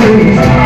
Gracias.